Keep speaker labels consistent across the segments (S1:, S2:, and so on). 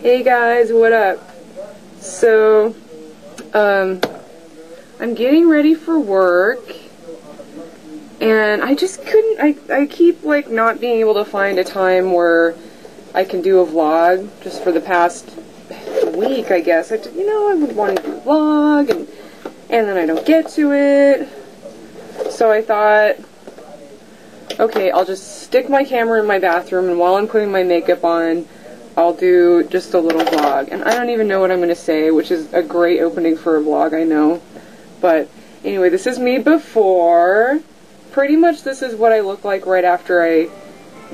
S1: Hey guys, what up? So, um, I'm getting ready for work, and I just couldn't, I, I keep, like, not being able to find a time where I can do a vlog, just for the past week, I guess. I, you know, I would want to do a vlog, and, and then I don't get to it. So I thought, okay, I'll just stick my camera in my bathroom, and while I'm putting my makeup on, I'll do just a little vlog. And I don't even know what I'm going to say, which is a great opening for a vlog, I know. But anyway, this is me before. Pretty much this is what I look like right after I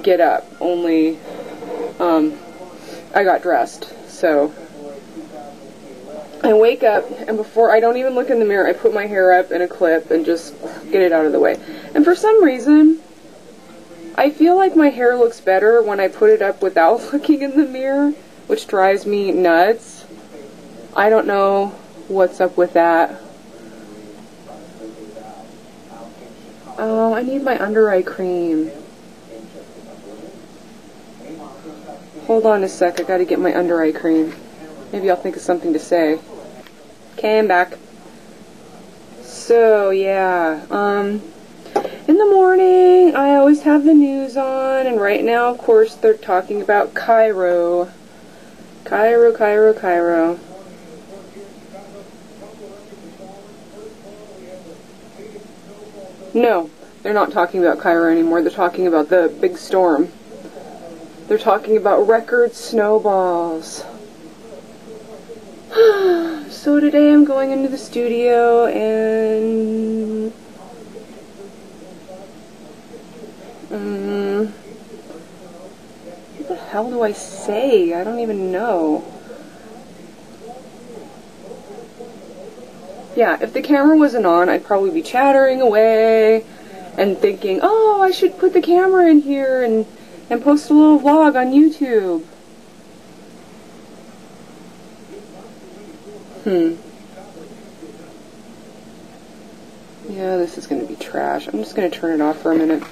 S1: get up, only um, I got dressed. So I wake up, and before I don't even look in the mirror, I put my hair up in a clip and just get it out of the way. And for some reason, I feel like my hair looks better when I put it up without looking in the mirror, which drives me nuts. I don't know what's up with that. Oh, I need my under eye cream. Hold on a sec, I gotta get my under eye cream. Maybe I'll think of something to say. Okay, I'm back. So, yeah, um, in the morning, have the news on, and right now, of course, they're talking about Cairo. Cairo, Cairo, Cairo. No, they're not talking about Cairo anymore. They're talking about the big storm. They're talking about record snowballs. so today I'm going into the studio and um, what the hell do I say? I don't even know. Yeah, if the camera wasn't on, I'd probably be chattering away and thinking, oh, I should put the camera in here and, and post a little vlog on YouTube. Hmm. Yeah, this is going to be trash. I'm just going to turn it off for a minute.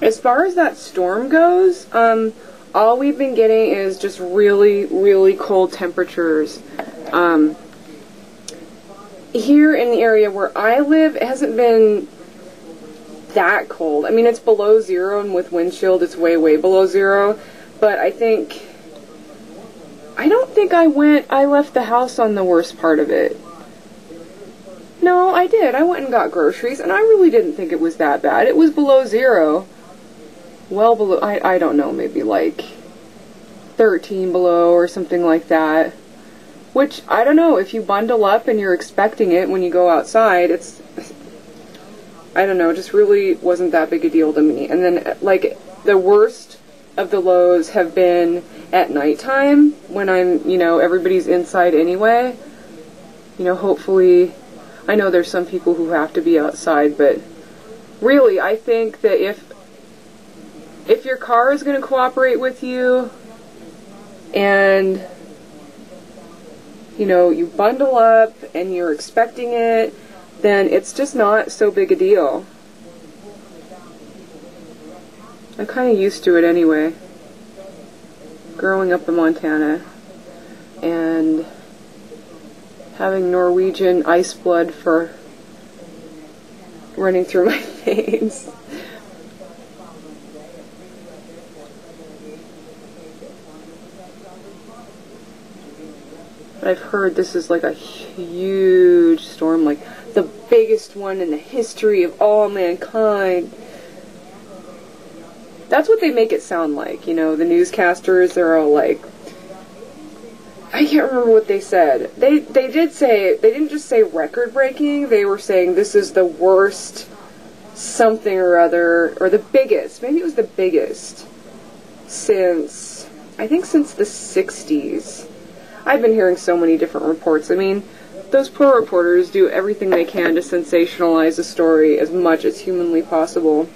S1: As far as that storm goes, um, all we've been getting is just really, really cold temperatures. Um, here in the area where I live, it hasn't been that cold. I mean, it's below zero, and with windshield, it's way, way below zero. But I think, I don't think I went, I left the house on the worst part of it. No, I did. I went and got groceries, and I really didn't think it was that bad. It was below zero. Well below, I, I don't know, maybe like 13 below or something like that. Which, I don't know, if you bundle up and you're expecting it when you go outside, it's. I don't know, just really wasn't that big a deal to me. And then, uh, like, the worst of the lows have been at nighttime when I'm, you know, everybody's inside anyway. You know, hopefully. I know there's some people who have to be outside, but really, I think that if. If your car is going to cooperate with you and you know, you bundle up and you're expecting it, then it's just not so big a deal. I'm kind of used to it anyway. Growing up in Montana and having Norwegian ice blood for running through my veins. I've heard this is like a huge storm, like the biggest one in the history of all mankind. That's what they make it sound like, you know, the newscasters, they're all like I can't remember what they said. They they did say they didn't just say record breaking, they were saying this is the worst something or other or the biggest. Maybe it was the biggest since I think since the 60s. I've been hearing so many different reports. I mean, those poor reporters do everything they can to sensationalize a story as much as humanly possible.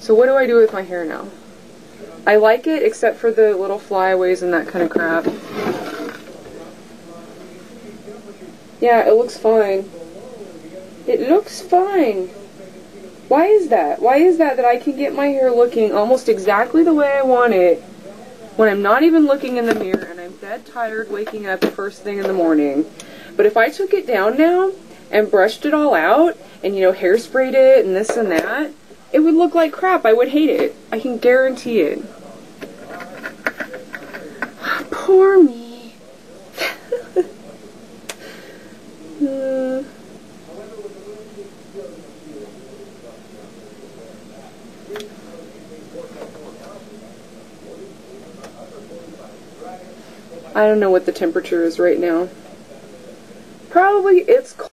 S1: So what do I do with my hair now? I like it except for the little flyaways and that kind of crap. Yeah, it looks fine. It looks fine. Why is that? Why is that that I can get my hair looking almost exactly the way I want it when I'm not even looking in the mirror and I'm dead tired waking up first thing in the morning. But if I took it down now and brushed it all out and, you know, hairsprayed it and this and that, it would look like crap. I would hate it. I can guarantee it. Poor me. I don't know what the temperature is right now. Probably it's cold.